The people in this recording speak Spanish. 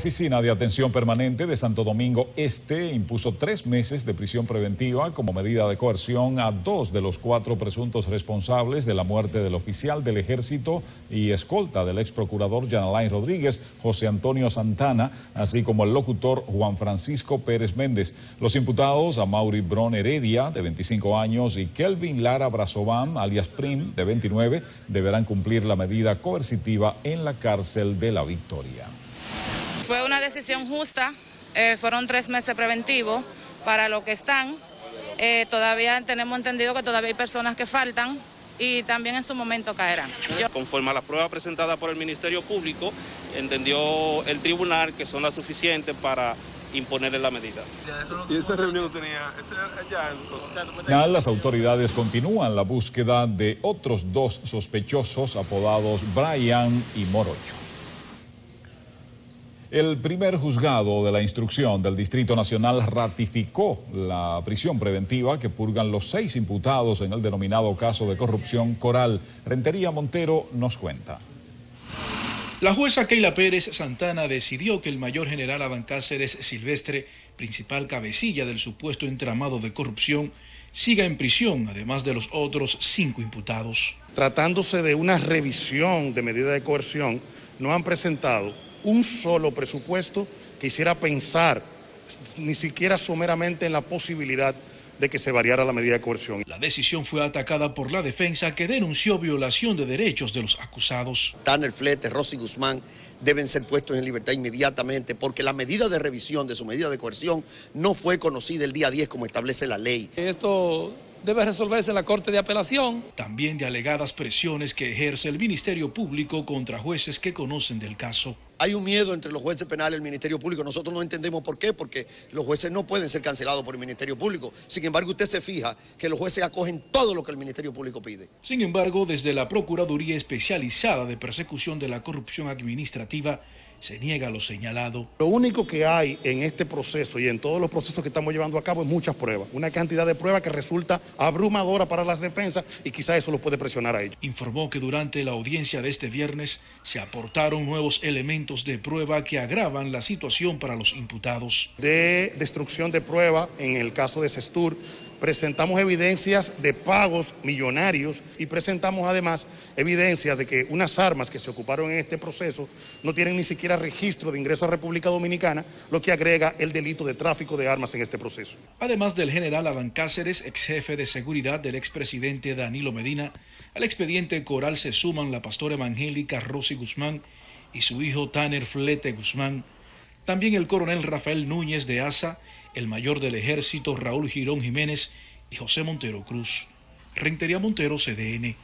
Oficina de Atención Permanente de Santo Domingo Este impuso tres meses de prisión preventiva como medida de coerción a dos de los cuatro presuntos responsables de la muerte del oficial del ejército y escolta del ex procurador Jan Alain Rodríguez, José Antonio Santana, así como el locutor Juan Francisco Pérez Méndez. Los imputados a Mauri Bron Heredia, de 25 años, y Kelvin Lara Brazovan, alias Prim, de 29, deberán cumplir la medida coercitiva en la cárcel de la Victoria. Fue una decisión justa, eh, fueron tres meses preventivos para lo que están. Eh, todavía tenemos entendido que todavía hay personas que faltan y también en su momento caerán. Conforme a la prueba presentada por el Ministerio Público, entendió el tribunal que son las suficientes para imponerle la medida. ¿Y esa reunión tenía allá? Las autoridades continúan la búsqueda de otros dos sospechosos apodados Brian y Morocho. El primer juzgado de la instrucción del Distrito Nacional ratificó la prisión preventiva que purgan los seis imputados en el denominado caso de corrupción Coral. Rentería Montero nos cuenta. La jueza Keila Pérez Santana decidió que el mayor general Adán Cáceres Silvestre, principal cabecilla del supuesto entramado de corrupción, siga en prisión, además de los otros cinco imputados. Tratándose de una revisión de medida de coerción, no han presentado un solo presupuesto que hiciera pensar ni siquiera someramente en la posibilidad de que se variara la medida de coerción. La decisión fue atacada por la defensa que denunció violación de derechos de los acusados. Tanner Flete, Rosy Guzmán deben ser puestos en libertad inmediatamente porque la medida de revisión de su medida de coerción no fue conocida el día 10 como establece la ley. Esto debe resolverse en la Corte de Apelación. También de alegadas presiones que ejerce el Ministerio Público contra jueces que conocen del caso. Hay un miedo entre los jueces penales y el Ministerio Público. Nosotros no entendemos por qué, porque los jueces no pueden ser cancelados por el Ministerio Público. Sin embargo, usted se fija que los jueces acogen todo lo que el Ministerio Público pide. Sin embargo, desde la Procuraduría Especializada de Persecución de la Corrupción Administrativa, se niega lo señalado. Lo único que hay en este proceso y en todos los procesos que estamos llevando a cabo es muchas pruebas, una cantidad de pruebas que resulta abrumadora para las defensas y quizá eso lo puede presionar a ellos. Informó que durante la audiencia de este viernes se aportaron nuevos elementos de prueba que agravan la situación para los imputados. De destrucción de prueba en el caso de Sestur, presentamos evidencias de pagos millonarios y presentamos además evidencias de que unas armas que se ocuparon en este proceso no tienen ni siquiera registro de ingreso a República Dominicana, lo que agrega el delito de tráfico de armas en este proceso. Además del general Adán Cáceres, ex jefe de seguridad del expresidente Danilo Medina, al expediente Coral se suman la pastora evangélica Rosy Guzmán y su hijo Tanner Flete Guzmán, también el coronel Rafael Núñez de Asa, el mayor del ejército Raúl Girón Jiménez y José Montero Cruz. Rentería Montero, CDN.